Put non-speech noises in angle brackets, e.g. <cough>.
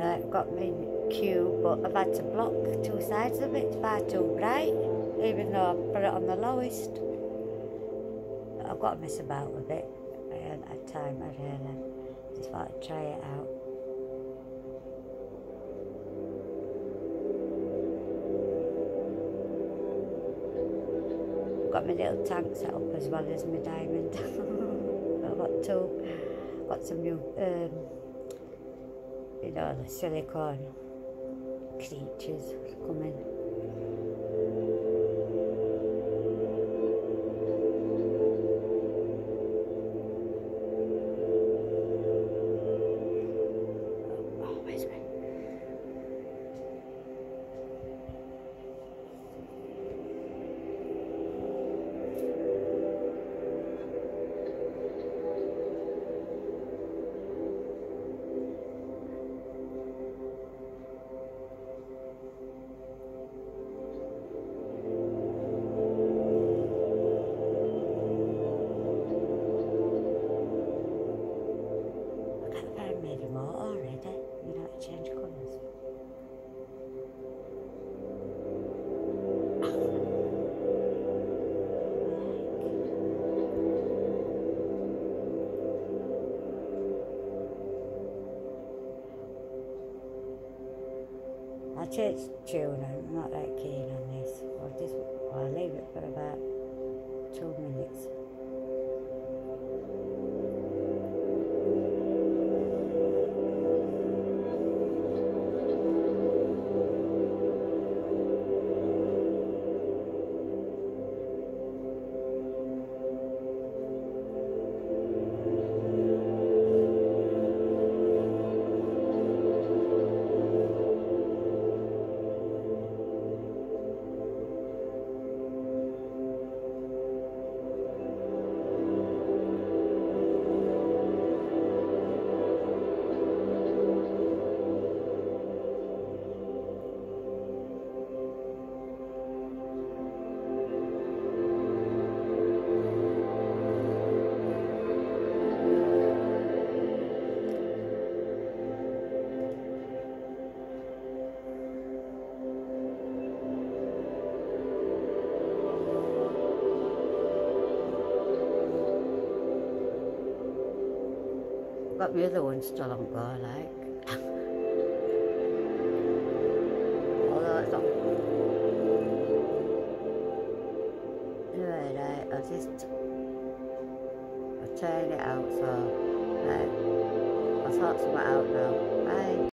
Uh, got my cue, but I've had to block two sides of it. It's far too bright, even though I put it on the lowest. I've got to mess about with it. I haven't had time, I really. Just thought I'd try it out. got my little tank set up as well as my diamond. <laughs> I've got two, got some new, um, vedo adesso le corna. Crici, come I changed tune. I'm not that keen on this. Got my other one still on go, like. Although it's not. Anyway, right, I'll just. I'll turn it out so. Right. I'll sort something out now.